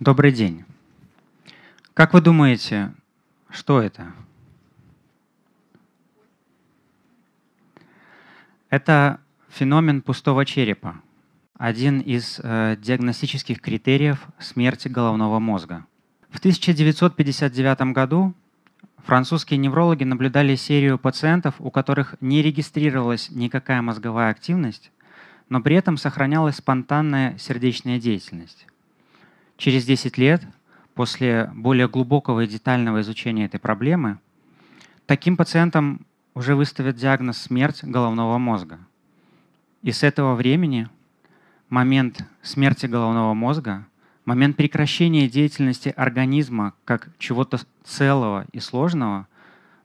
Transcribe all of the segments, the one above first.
Добрый день. Как вы думаете, что это? Это феномен пустого черепа, один из э, диагностических критериев смерти головного мозга. В 1959 году французские неврологи наблюдали серию пациентов, у которых не регистрировалась никакая мозговая активность, но при этом сохранялась спонтанная сердечная деятельность. Через 10 лет, после более глубокого и детального изучения этой проблемы, таким пациентам уже выставят диагноз смерть головного мозга. И с этого времени момент смерти головного мозга, момент прекращения деятельности организма как чего-то целого и сложного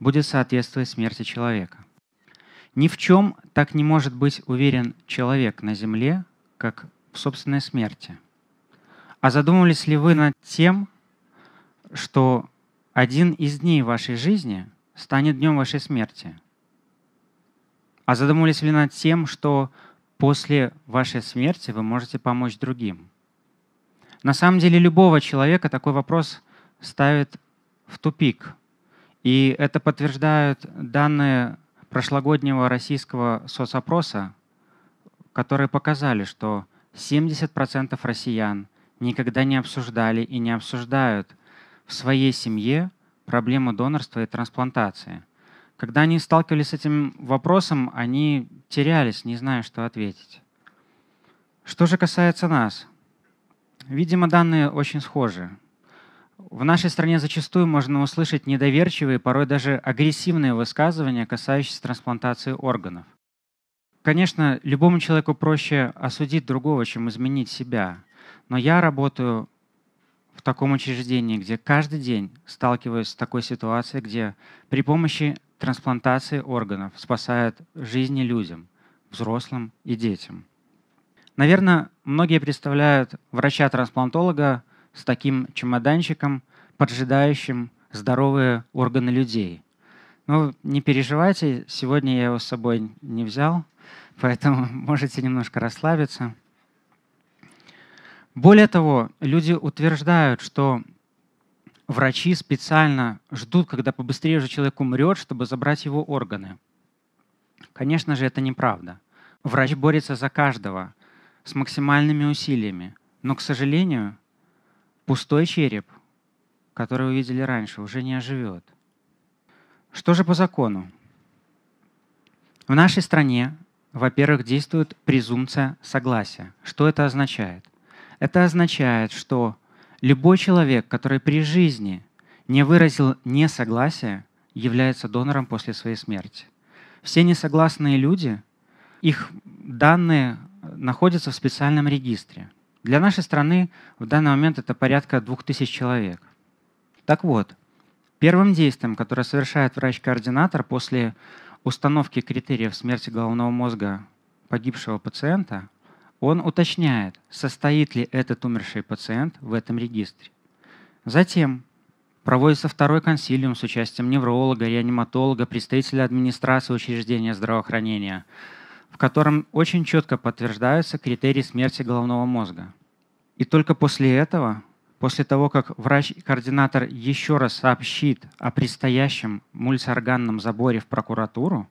будет соответствовать смерти человека. Ни в чем так не может быть уверен человек на Земле, как в собственной смерти. А задумывались ли вы над тем, что один из дней вашей жизни станет днем вашей смерти? А задумывались ли над тем, что после вашей смерти вы можете помочь другим? На самом деле любого человека такой вопрос ставит в тупик. И это подтверждают данные прошлогоднего российского соцопроса, которые показали, что 70% россиян никогда не обсуждали и не обсуждают в своей семье проблему донорства и трансплантации. Когда они сталкивались с этим вопросом, они терялись, не зная, что ответить. Что же касается нас? Видимо, данные очень схожи. В нашей стране зачастую можно услышать недоверчивые, порой даже агрессивные высказывания, касающиеся трансплантации органов. Конечно, любому человеку проще осудить другого, чем изменить себя. Но я работаю в таком учреждении, где каждый день сталкиваюсь с такой ситуацией, где при помощи трансплантации органов спасают жизни людям, взрослым и детям. Наверное, многие представляют врача-трансплантолога с таким чемоданчиком, поджидающим здоровые органы людей. Но не переживайте, сегодня я его с собой не взял, поэтому можете немножко расслабиться. Более того, люди утверждают, что врачи специально ждут, когда побыстрее уже человек умрет, чтобы забрать его органы. Конечно же, это неправда. Врач борется за каждого с максимальными усилиями. Но, к сожалению, пустой череп, который вы видели раньше, уже не оживет. Что же по закону? В нашей стране, во-первых, действует презумпция согласия. Что это означает? Это означает, что любой человек, который при жизни не выразил несогласия, является донором после своей смерти. Все несогласные люди, их данные находятся в специальном регистре. Для нашей страны в данный момент это порядка 2000 человек. Так вот, первым действием, которое совершает врач-координатор после установки критериев смерти головного мозга погибшего пациента, он уточняет, состоит ли этот умерший пациент в этом регистре. Затем проводится второй консилиум с участием невролога, реаниматолога, представителя администрации учреждения здравоохранения, в котором очень четко подтверждаются критерии смерти головного мозга. И только после этого, после того, как врач-координатор еще раз сообщит о предстоящем мультиорганном заборе в прокуратуру,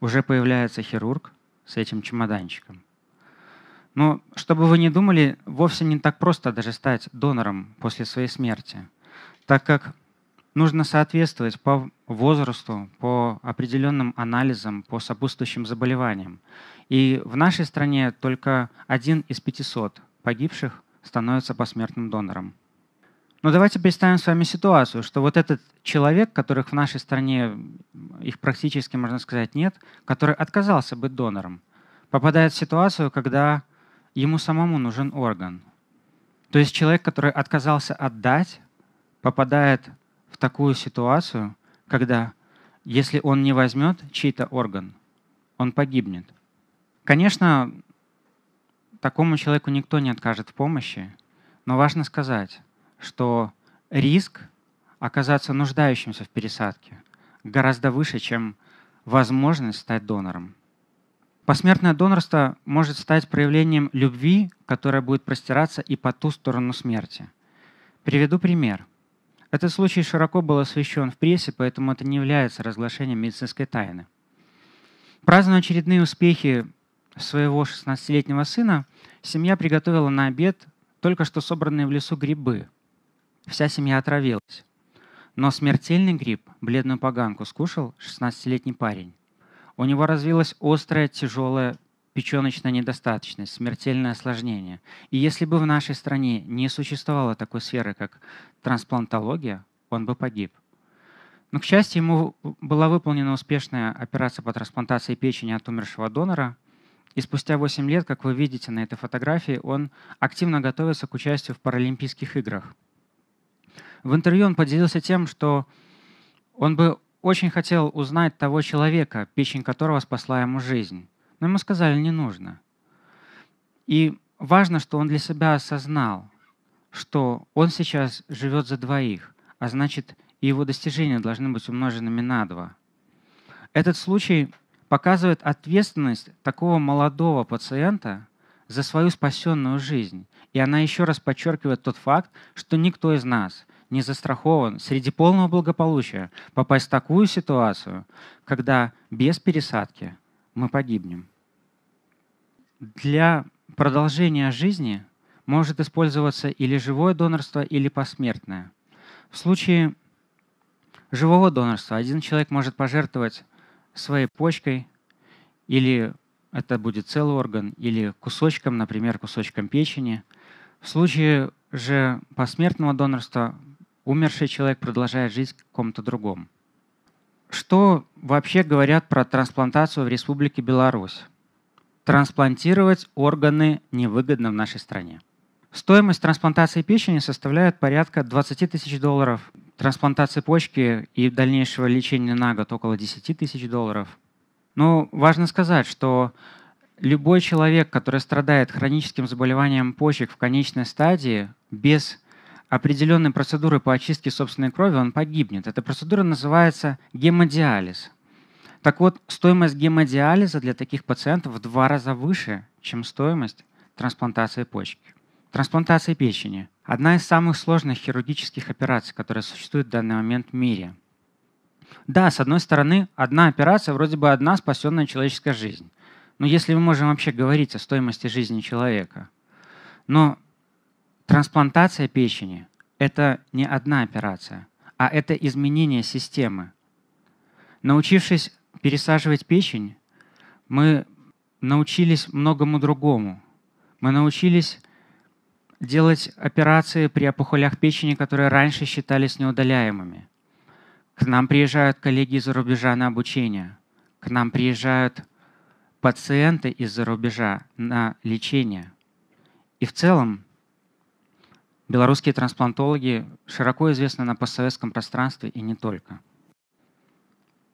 уже появляется хирург с этим чемоданчиком. Но чтобы вы не думали, вовсе не так просто даже стать донором после своей смерти, так как нужно соответствовать по возрасту, по определенным анализам, по сопутствующим заболеваниям. И в нашей стране только один из 500 погибших становится посмертным донором. Но давайте представим с вами ситуацию, что вот этот человек, которых в нашей стране, их практически, можно сказать, нет, который отказался быть донором, попадает в ситуацию, когда ему самому нужен орган. То есть человек, который отказался отдать, попадает в такую ситуацию, когда если он не возьмет чей-то орган, он погибнет. Конечно, такому человеку никто не откажет в помощи, но важно сказать, что риск оказаться нуждающимся в пересадке гораздо выше, чем возможность стать донором. Посмертное донорство может стать проявлением любви, которая будет простираться и по ту сторону смерти. Приведу пример. Этот случай широко был освещен в прессе, поэтому это не является разглашением медицинской тайны. Празднуя очередные успехи своего 16-летнего сына, семья приготовила на обед только что собранные в лесу грибы. Вся семья отравилась. Но смертельный гриб, бледную поганку, скушал 16-летний парень. У него развилась острая, тяжелая печеночная недостаточность, смертельное осложнение. И если бы в нашей стране не существовало такой сферы, как трансплантология, он бы погиб. Но, к счастью, ему была выполнена успешная операция по трансплантации печени от умершего донора. И спустя 8 лет, как вы видите на этой фотографии, он активно готовится к участию в Паралимпийских играх. В интервью он поделился тем, что он бы очень хотел узнать того человека, печень которого спасла ему жизнь. Но ему сказали, не нужно. И важно, что он для себя осознал, что он сейчас живет за двоих, а значит, и его достижения должны быть умноженными на два. Этот случай показывает ответственность такого молодого пациента за свою спасенную жизнь. И она еще раз подчеркивает тот факт, что никто из нас не застрахован среди полного благополучия попасть в такую ситуацию, когда без пересадки мы погибнем. Для продолжения жизни может использоваться или живое донорство, или посмертное. В случае живого донорства один человек может пожертвовать своей почкой, или это будет целый орган, или кусочком, например, кусочком печени. В случае же посмертного донорства умерший человек продолжает жить в каком-то другом. Что вообще говорят про трансплантацию в Республике Беларусь? Трансплантировать органы невыгодно в нашей стране. Стоимость трансплантации печени составляет порядка 20 тысяч долларов, трансплантации почки и дальнейшего лечения на год около 10 тысяч долларов. Но важно сказать, что любой человек, который страдает хроническим заболеванием почек в конечной стадии, без определенной процедуры по очистке собственной крови, он погибнет. Эта процедура называется гемодиализ. Так вот, стоимость гемодиализа для таких пациентов в два раза выше, чем стоимость трансплантации почки. Трансплантация печени – одна из самых сложных хирургических операций, которая существует в данный момент в мире. Да, с одной стороны, одна операция вроде бы одна спасенная человеческая жизнь. Но если мы можем вообще говорить о стоимости жизни человека. Но Трансплантация печени – это не одна операция, а это изменение системы. Научившись пересаживать печень, мы научились многому другому. Мы научились делать операции при опухолях печени, которые раньше считались неудаляемыми. К нам приезжают коллеги из-за рубежа на обучение. К нам приезжают пациенты из-за рубежа на лечение. И в целом Белорусские трансплантологи широко известны на постсоветском пространстве и не только.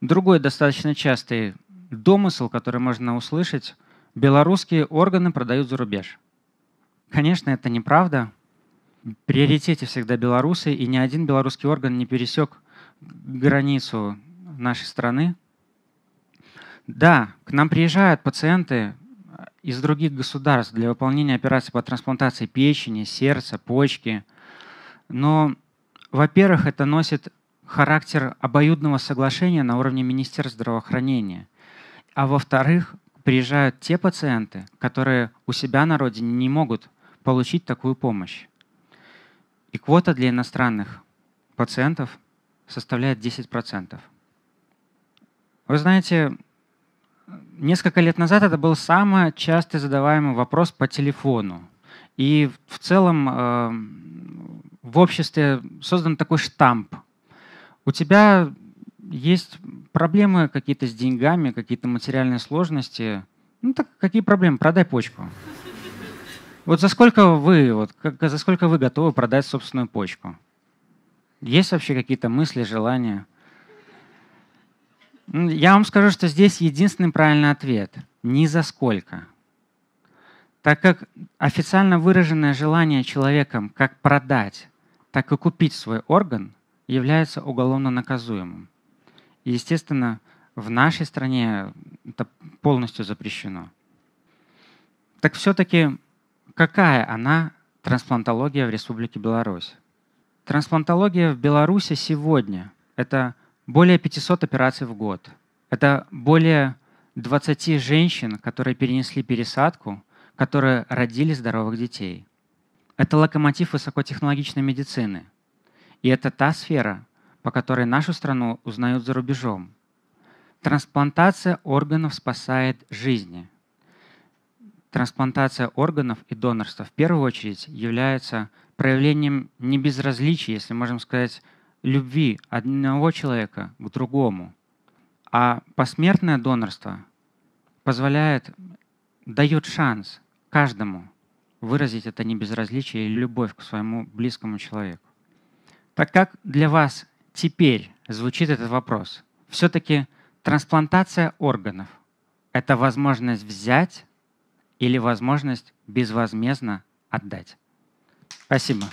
Другой достаточно частый домысел, который можно услышать, белорусские органы продают за рубеж. Конечно, это неправда. В приоритете всегда белорусы, и ни один белорусский орган не пересек границу нашей страны. Да, к нам приезжают пациенты из других государств для выполнения операций по трансплантации печени, сердца, почки. Но, во-первых, это носит характер обоюдного соглашения на уровне Министерства здравоохранения. А во-вторых, приезжают те пациенты, которые у себя на родине не могут получить такую помощь. И квота для иностранных пациентов составляет 10%. Вы знаете, Несколько лет назад это был самый часто задаваемый вопрос по телефону. И в целом э, в обществе создан такой штамп. У тебя есть проблемы какие-то с деньгами, какие-то материальные сложности. Ну так какие проблемы? Продай почку. Вот за сколько вы, вот, как, за сколько вы готовы продать собственную почку? Есть вообще какие-то мысли, желания? Я вам скажу, что здесь единственный правильный ответ – ни за сколько. Так как официально выраженное желание человеком как продать, так и купить свой орган является уголовно наказуемым. И, естественно, в нашей стране это полностью запрещено. Так все-таки какая она трансплантология в Республике Беларусь? Трансплантология в Беларуси сегодня – это более 500 операций в год. Это более 20 женщин, которые перенесли пересадку, которые родили здоровых детей. Это локомотив высокотехнологичной медицины. И это та сфера, по которой нашу страну узнают за рубежом. Трансплантация органов спасает жизни. Трансплантация органов и донорство в первую очередь является проявлением небезразличия, если можем сказать, любви одного человека к другому. А посмертное донорство позволяет, дает шанс каждому выразить это небезразличие и любовь к своему близкому человеку. Так как для вас теперь звучит этот вопрос? Все-таки трансплантация органов – это возможность взять или возможность безвозмездно отдать. Спасибо.